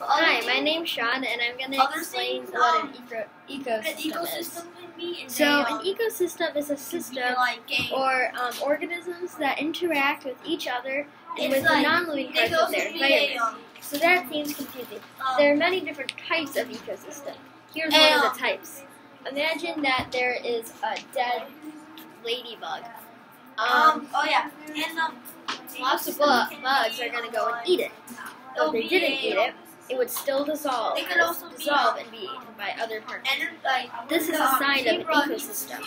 Hi, my name's Shaun, and I'm going to explain things, what um, an eco- An ecosystem is. So, an ecosystem is a system like or um, organisms that interact with each other and It's with the like- non-living parts of their to be a, environment. So that seems confusing. um, There are many different types of ecosystem. Here's one of the types. Imagine that there is a dead ladybug. Um, um, oh yeah, and um, lots of bu- bugs are going to go and eat it. If they didn't eat it, it would still dissolve. It could also dissolve um, and be eaten by other parts. like This is a sign of an ecosystem.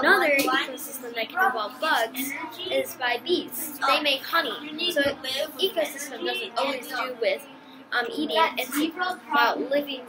Another ecosystem that can involve bugs is by bees. They make honey. So to live with ecosystem doesn't always do with um, eating. It's about living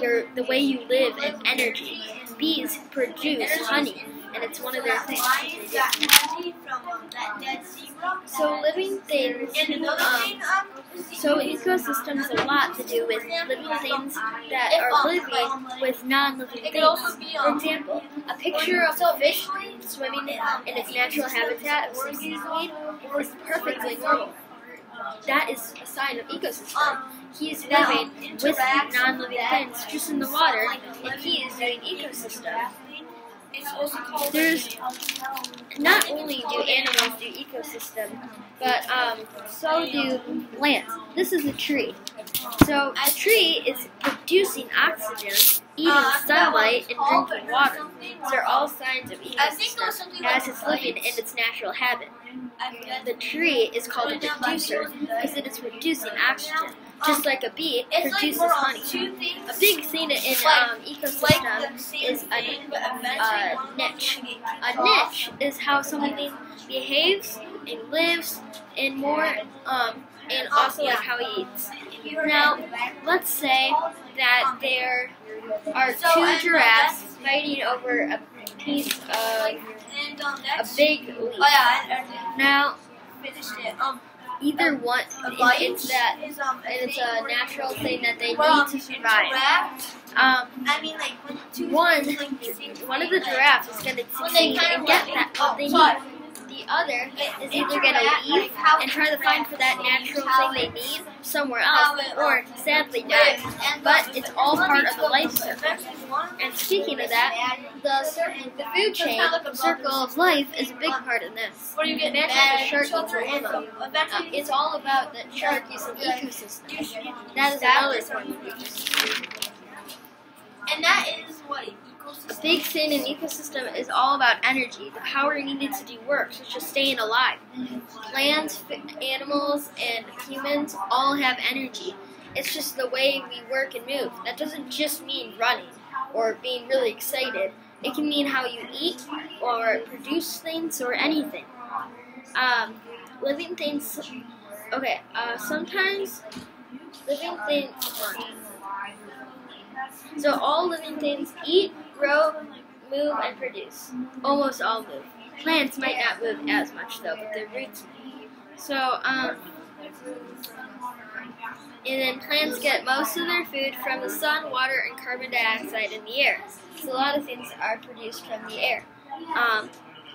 your the way you live and energy. Bees produce honey, and it's one of their things. lion got energy from that dead zebra. So living things, And another thing, um, so ecosystems a lot to do with living things that are living with non-living things. For example, a picture of a fish swimming in its natural habitat of seaweed is perfectly normal. That is a sign of ecosystem. He is living with non-living things just in the water, and he is doing ecosystem. There's not only do animals ecosystem, but um, so do plants. This is a tree. So a tree is producing oxygen, eating Uh, sunlight, and drinking water. These are all signs of I think it was ecosystem as it's living in its natural habit. The tree is called a producer because it is producing oxygen, just like a bee It's produces we're honey. A big thing in um, ecosystem same is a thing, but eventually uh, of niche. them will get A niche is how something behaves and lives and more, um, and also like how he eats. Now, let's say that there are two giraffes fighting over a piece of um, a big leaf. oh yeah, Now, I finished it. Um, either one, a bite it's that, um, and it's a natural thing that they need to survive. Um, I mean, like one, like, one of the giraffes is going to succeed and get that oh, what they need. The other is either going to leave and try to find for that natural thing they need somewhere else, or sadly die. But it's all part of the life circle. And speaking of that, the the food chain, the circle of life, is a big part of this. Where you get Imagine the shark eats a lemon. Uh, it's all about the shark is an ecosystem. That is another form of and that is what an thing in ecosystem is all about energy, the power needed to do work, such as staying alive. Plants, animals, and humans all have energy. It's just the way we work and move. That doesn't just mean running or being really excited. It can mean how you eat or produce things or anything. Um, living things. Okay. Uh, sometimes living things. So all living things eat, grow, move, and produce. Almost all move. Plants might not move as much though, but their roots. So, um, and then plants get most of their food from the sun, water, and carbon dioxide in the air. So a lot of things are produced from the air. Um,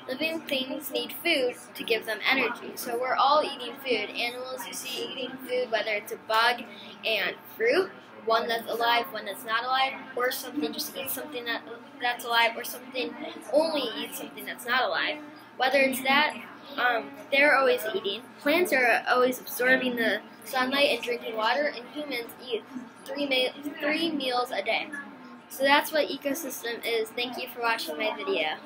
living things need food to give them energy. So we're all eating food. Animals you see eating food, whether it's a bug and fruit, one that's alive, one that's not alive, or something just eats something that that's alive, or something only eats something that's not alive. Whether it's that, um, they're always eating. Plants are always absorbing the sunlight and drinking water, and humans eat three ma- three meals a day. So that's what ecosystem is. Thank you for watching my video.